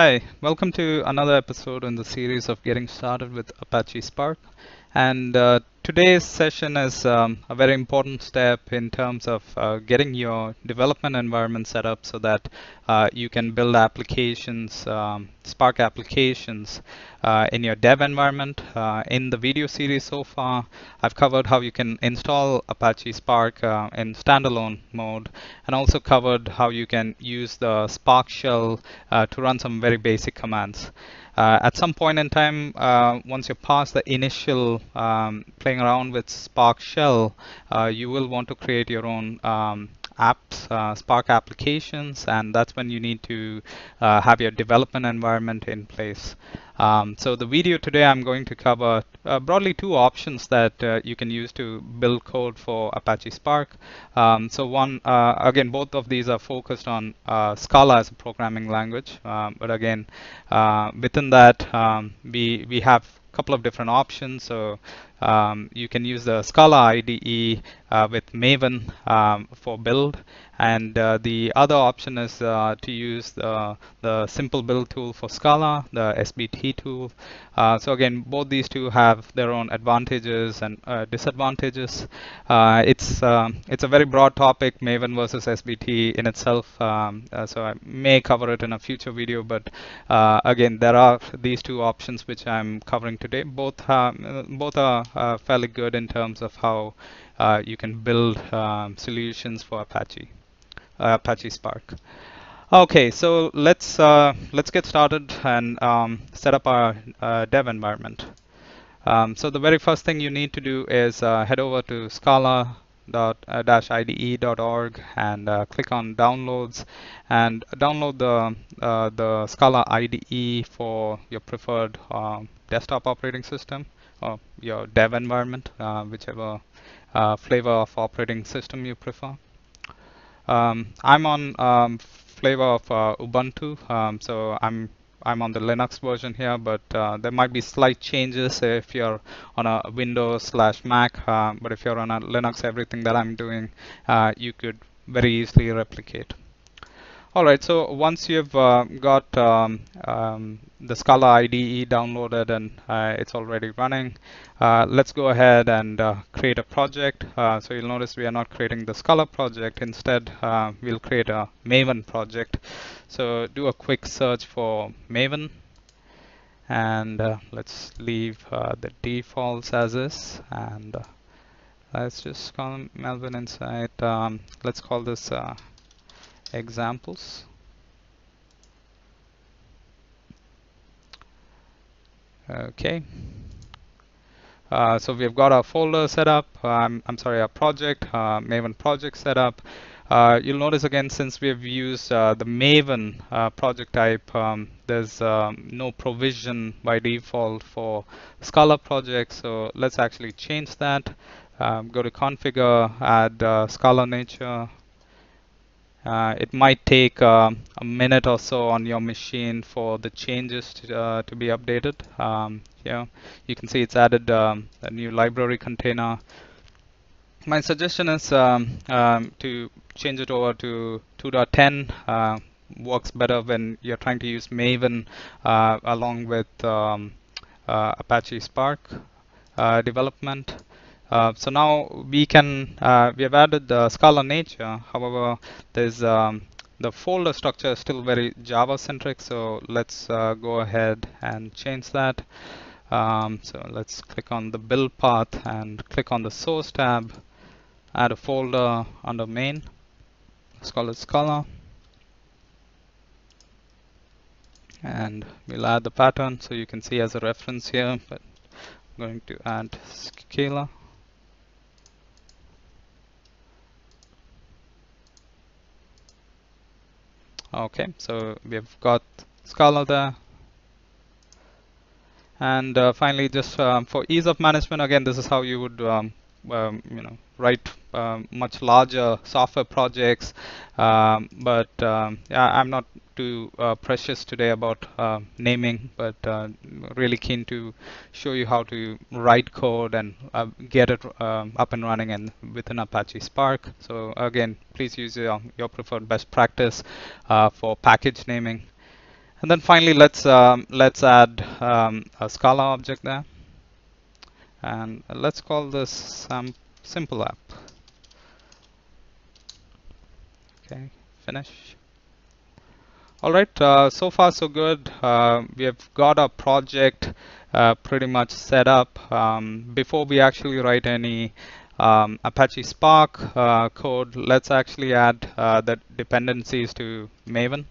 Hi, welcome to another episode in the series of Getting Started with Apache Spark. And uh, today's session is um, a very important step in terms of uh, getting your development environment set up so that uh, you can build applications, um, Spark applications uh, in your dev environment. Uh, in the video series so far, I've covered how you can install Apache Spark uh, in standalone mode and also covered how you can use the Spark shell to run some very basic commands. Uh, at some point in time, uh, once you pass the initial um, playing around with Spark Shell, uh, you will want to create your own um, apps, uh, Spark applications, and that's when you need to uh, have your development environment in place. Um, so the video today I'm going to cover uh, broadly two options that uh, you can use to build code for Apache Spark. Um, so one, uh, again, both of these are focused on uh, Scala as a programming language, um, but again, within that um, we we have a couple of different options. So um, you can use the Scala IDE uh, with Maven um, for build and uh, the other option is uh, to use the, the simple build tool for Scala, the SBT tool. Uh, so again, both these two have their own advantages and uh, disadvantages. Uh, it's um, it's a very broad topic, Maven versus SBT in itself. Um, so I may cover it in a future video, but again, there are these two options which I'm covering today. Both both are fairly good in terms of how you can build um, solutions for Apache. Uh, Apache Spark. Okay, so let's uh, let's get started and um, set up our uh, dev environment. Um, so the very first thing you need to do is uh, head over to scala-ide.org and uh, click on downloads and download the uh, the Scala IDE for your preferred um, desktop operating system or your dev environment, whichever flavor of operating system you prefer. Um, I'm on um, flavor of uh, Ubuntu, um, so I'm I'm on the Linux version here, but uh, there might be slight changes if you're on a Windows slash Mac. Uh, but if you're on a Linux, everything that I'm doing, uh, you could very easily replicate. All right, so once you've uh, got um, um, the Scala IDE downloaded and uh, it's already running, uh, let's go ahead and uh, create a project. Uh, so you'll notice we are not creating the Scala project. Instead, uh, we'll create a Maven project. So do a quick search for Maven and let's leave the defaults as is and let's just call Melvin Insight. Um, let's call this examples. Okay. Uh, so we've got our folder set up. Um, I'm sorry, our project, uh, Maven project set up. Uh, you'll notice again, since we've used uh, the Maven uh, project type, um, there's um, no provision by default for Scala projects. So let's actually change that. Um, go to configure, add uh, Scala nature, uh, it might take uh, a minute or so on your machine for the changes to, uh, to be updated. Um, yeah, you can see it's added um, a new library container. My suggestion is um, um to change it over to 2.10. Uh, works better when you're trying to use Maven uh, along with um, uh, Apache Spark development. Uh, so now we can uh, we have added the Scala nature. However, there's um, the folder structure is still very Java centric. So let's uh, go ahead and change that. Um, so let's click on the build path and click on the source tab. Add a folder under main. Let's call it Scala. And we'll add the pattern so you can see as a reference here. But I'm going to add Scala. Okay, so we've got Scala there. And uh, finally, just um, for ease of management, again, this is how you would, um, um, you know, write um, much larger software projects. Um, but um, yeah, I'm not too uh, precious today about uh, naming, but uh, really keen to show you how to write code and uh, get it um, up and running and within Apache Spark. So again, please use your, your preferred best practice uh, for package naming. And then finally, let's um, let's add um, a Scala object there, and let's call this um, simple app. Okay, finish. All right, uh, so far so good. Uh, we have got our project uh, pretty much set up. Um, before we actually write any um, Apache Spark uh, code, let's actually add uh, the dependencies to Maven.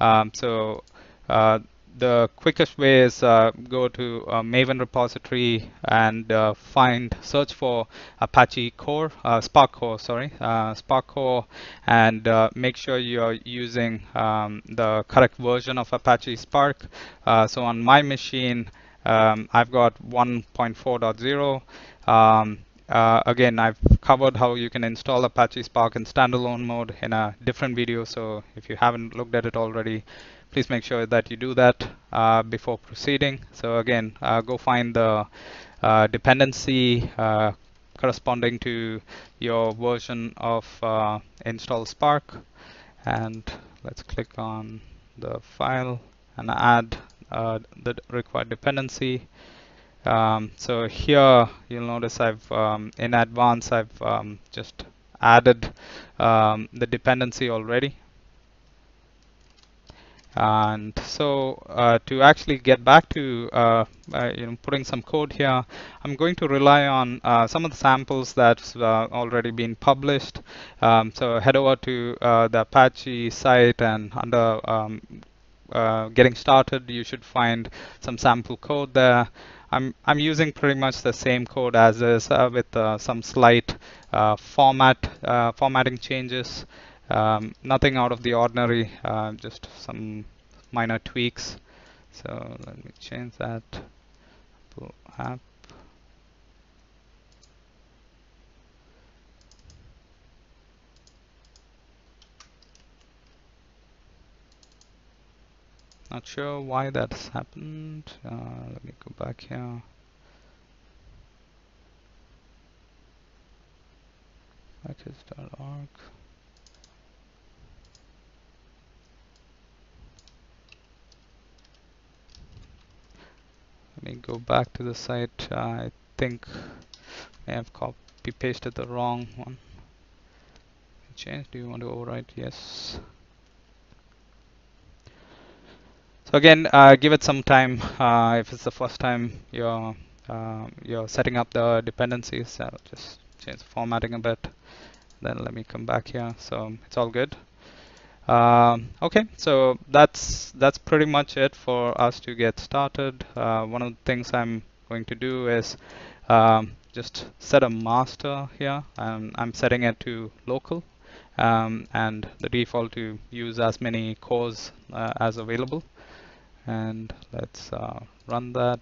Um, so uh, the quickest way is uh, go to uh, Maven repository and uh, find search for Apache Core, uh, Spark Core, sorry, uh, Spark Core, and make sure you're using um, the correct version of Apache Spark. so on my machine, um, I've got 1.4.0. Um, uh, again, I've covered how you can install Apache Spark in standalone mode in a different video. So if you haven't looked at it already, please make sure that you do that uh, before proceeding. So again, uh, go find the uh, dependency uh, corresponding to your version of uh, install Spark. And let's click on the file and add the required dependency. Um, so here you'll notice I've um, in advance I've um, just added um, the dependency already and so uh, to actually get back to uh, uh, you know putting some code here I'm going to rely on uh, some of the samples that's uh, already been published um, so head over to uh, the Apache site and under um, getting started you should find some sample code there I'm I'm using pretty much the same code as is with some slight format formatting changes. Um, nothing out of the ordinary, just some minor tweaks. So let me change that. App Not sure why that's happened. Uh, let me go back here. Package.org. go back to the site. Uh, I think I have copy pasted the wrong one. Change. Do you want to overwrite? Yes. So again, uh, give it some time. Uh, if it's the first time you're uh, you're setting up the dependencies, I'll just change the formatting a bit. Then let me come back here. So it's all good. Um, okay, so that's that's pretty much it for us to get started. Uh, one of the things I'm going to do is um, just set a master here. and I'm setting it to local um, and the default to use as many cores uh, as available and let's uh, run that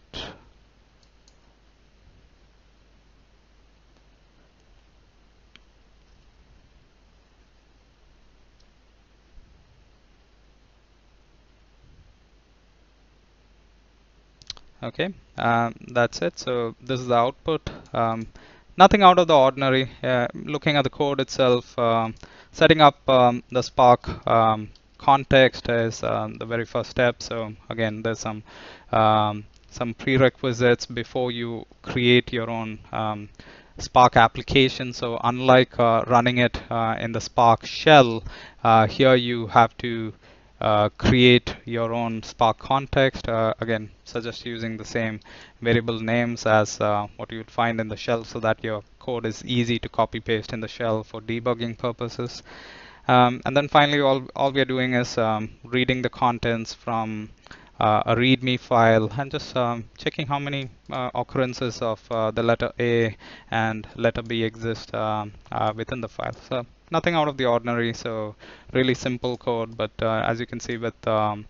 okay um, that's it so this is the output um, nothing out of the ordinary uh, looking at the code itself um, setting up um, the spark um, context is um, the very first step. So again, there's some some prerequisites before you create your own Spark application. So unlike uh, running it uh, in the Spark shell, uh, here you have to uh, create your own Spark context. Uh, again, suggest using the same variable names as uh, what you would find in the shell so that your code is easy to copy paste in the shell for debugging purposes. Um, and then finally, all, all we are doing is um, reading the contents from uh, a README file and just um, checking how many uh, occurrences of uh, the letter A and letter B exist um, uh, within the file. So nothing out of the ordinary. So really simple code, but uh, as you can see with um,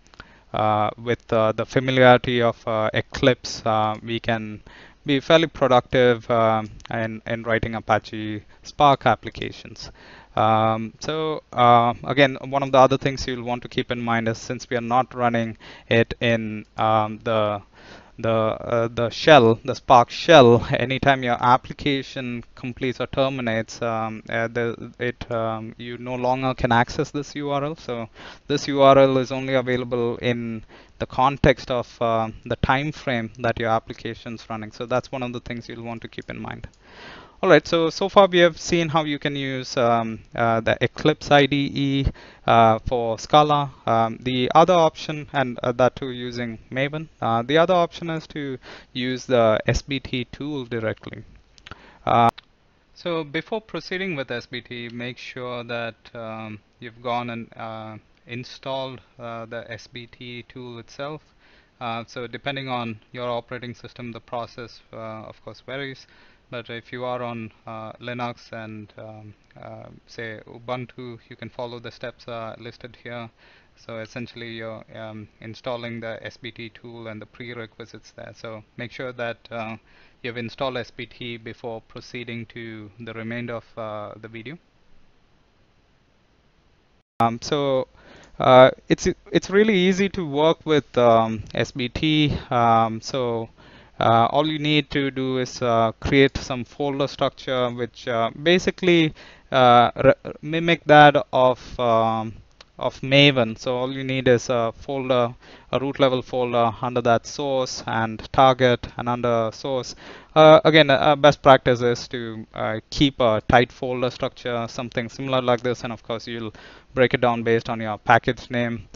uh, with the familiarity of Eclipse, we can be fairly productive um, in, in writing Apache Spark applications. Um, so uh, again, one of the other things you'll want to keep in mind is since we are not running it in um, the the uh, the shell, the Spark shell, anytime your application completes or terminates, um, uh, the, it um, you no longer can access this URL. So this URL is only available in the context of uh, the time frame that your application is running. So that's one of the things you'll want to keep in mind. All right, so so far we have seen how you can use um, uh, the Eclipse IDE uh, for Scala. Um, the other option, and uh, that too using Maven, uh, the other option is to use the SBT tool directly. Uh, so before proceeding with SBT, make sure that um, you've gone and uh, installed the SBT tool itself. so depending on your operating system, the process of course varies but if you are on uh, Linux and um, uh, say Ubuntu you can follow the steps uh, listed here. So essentially you're um, installing the SBT tool and the prerequisites there. So make sure that uh, you've installed SBT before proceeding to the remainder of uh, the video. Um, so it's it's really easy to work with um, SBT um, so uh, all you need to do is uh, create some folder structure which uh, basically uh, mimic that of um, of Maven. So all you need is a folder, a root level folder under that source and target and under source. Uh, again, uh, best practice is to uh, keep a tight folder structure, something similar like this. And of course, you'll break it down based on your package name.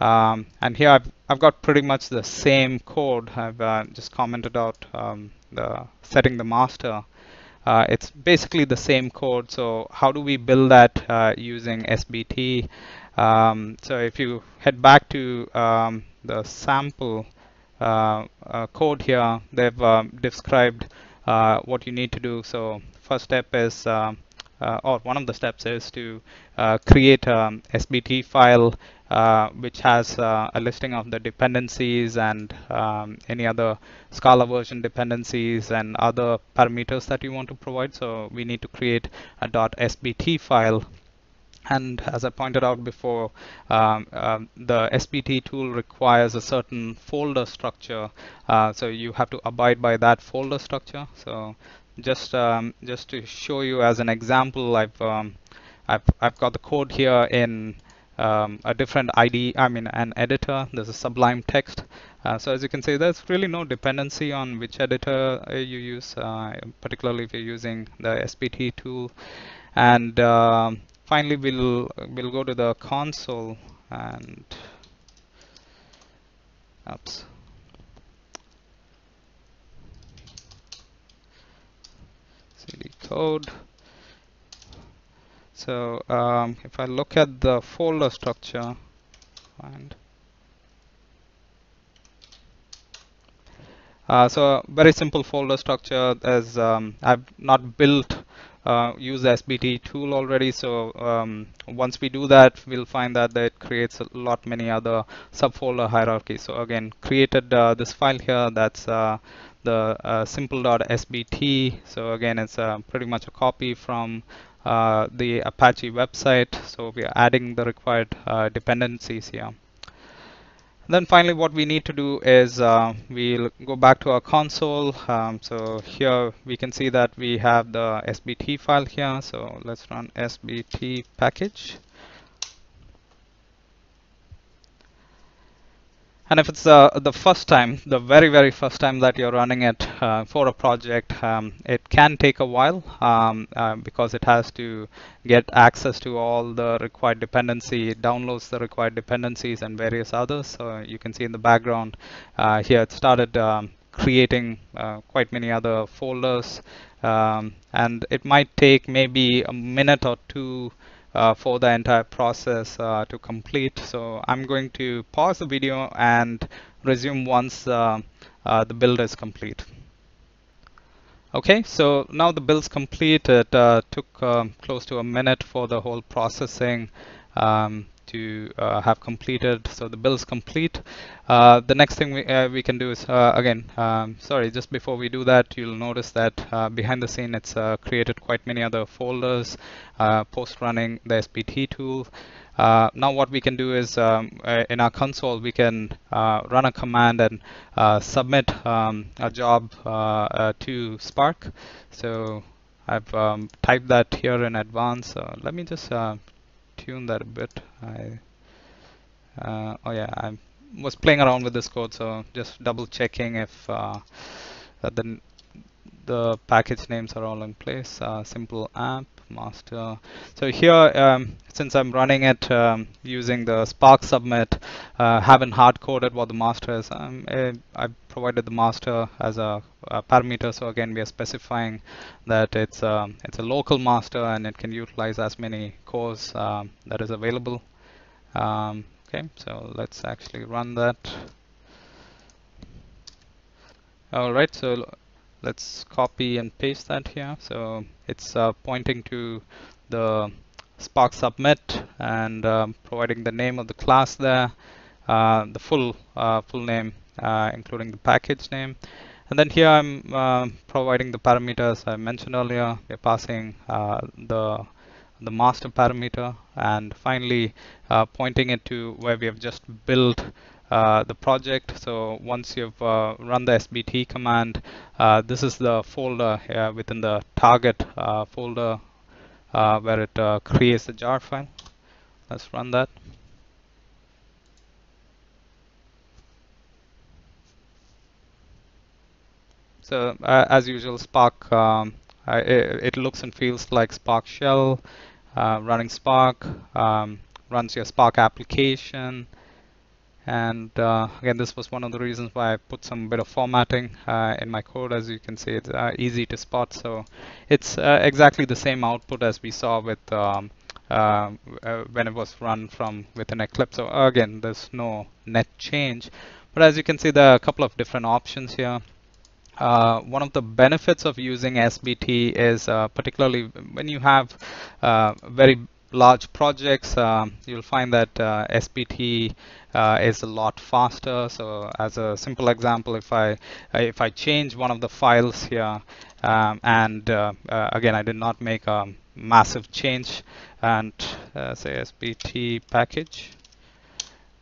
Um, and here I've, I've got pretty much the same code. I've uh, just commented out um, the setting the master. Uh, it's basically the same code. So how do we build that uh, using SBT? Um, so if you head back to um, the sample uh, uh, code here, they've um, described uh, what you need to do. So first step is uh, or one of the steps is to uh, create an SBT file uh, which has uh, a listing of the dependencies and um, any other Scala version dependencies and other parameters that you want to provide. So we need to create a .sbt file. And as I pointed out before, um, um, the SBT tool requires a certain folder structure. Uh, so you have to abide by that folder structure. So just um, just to show you as an example, I've um, I've I've got the code here in um, a different ID, I mean an editor. There's a Sublime Text. Uh, so as you can see, there's really no dependency on which editor uh, you use, uh, particularly if you're using the SBT tool. And um, finally, we'll we'll go to the console and oops. Cd code. So um, if I look at the folder structure, and uh, so very simple folder structure as um, I've not built uh, use SBT tool already. So um, once we do that we'll find that that creates a lot many other subfolder hierarchies. So again created uh, this file here. That's uh, the uh, simple.sbt. So again, it's uh, pretty much a copy from uh, the Apache website. So we are adding the required uh, dependencies here. then finally, what we need to do is uh, we'll go back to our console. Um, so here we can see that we have the SBT file here. So let's run SBT package. And if it's uh, the first time, the very, very first time that you're running it uh, for a project, um, it can take a while um, uh, because it has to get access to all the required dependency. It downloads the required dependencies and various others. So you can see in the background uh, here it started um, creating uh, quite many other folders. Um, and it might take maybe a minute or two uh, for the entire process uh, to complete. So I'm going to pause the video and resume once uh, uh the build is complete. Okay, so now the build's complete. It uh, took um, close to a minute for the whole processing um, to uh, have completed. So the bill is complete. Uh, the next thing we, uh, we can do is, uh, again, um, sorry, just before we do that, you'll notice that uh, behind the scene it's created quite many other folders post running the SBT tool. Uh, now what we can do is um, in our console we can uh, run a command and uh, submit um, a job to Spark. So I've um, typed that here in advance. Let me just tune that a bit. I, oh yeah, I was playing around with this code, so just double checking if the the package names are all in place. Uh, simple app master. So here, um, since I'm running it um, using the Spark submit, uh, haven't hard coded what the master is. Um, uh, I provided the master as a, a, parameter. So again, we are specifying that it's a, um, it's a local master and it can utilize as many cores um, that is available. Um, okay, so let's actually run that. All right, so let's copy and paste that here. So it's uh, pointing to the Spark submit and um, providing the name of the class there uh, the full uh, full name uh, including the package name. And then here I'm providing the parameters I mentioned earlier. We're passing the the master parameter and finally pointing it to where we have just built uh, the project. So once you've uh, run the SBT command, uh, this is the folder within the target uh, folder uh, where it creates the jar file. Let's run that. So as usual, Spark, um, it, it, looks and feels like Spark Shell, running Spark, um, runs your Spark application, and uh, again this was one of the reasons why I put some bit of formatting uh, in my code. As you can see it's uh, easy to spot. So it's uh, exactly the same output as we saw with um, uh, uh, when it was run from within Eclipse. So again there's no net change. But as you can see there are a couple of different options here. Uh, one of the benefits of using SBT is uh, particularly when you have uh, very large projects, um, you'll find that uh, SBT uh, is a lot faster. So as a simple example, if I if I change one of the files here, um, and uh, uh again I did not make a massive change, and uh, say SBT package.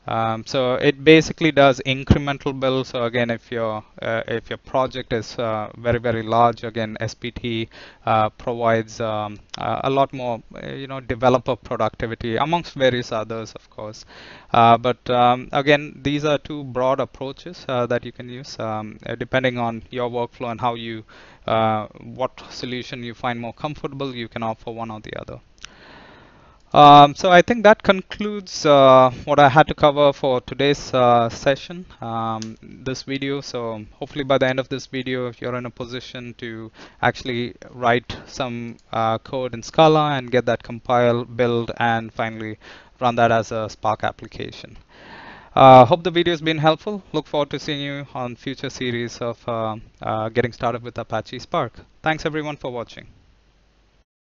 Um, so it basically does incremental build. So again, if your uh, if your project is uh, very very large, again SBT uh, provides um, a lot more uh, you know developer productivity amongst various others, of course. Uh, but um, again, these are two broad approaches uh, that you can use um, depending on your workflow and how you what solution you find more comfortable. You can opt for one or the other. Um, so I think that concludes uh, what I had to cover for today's uh, session, um, this video. So hopefully by the end of this video, if you're in a position to actually write some uh, code in Scala and get that compile, build, and finally run that as a Spark application. Uh, hope the video has been helpful. Look forward to seeing you on future series of uh, uh, getting started with Apache Spark. Thanks everyone for watching.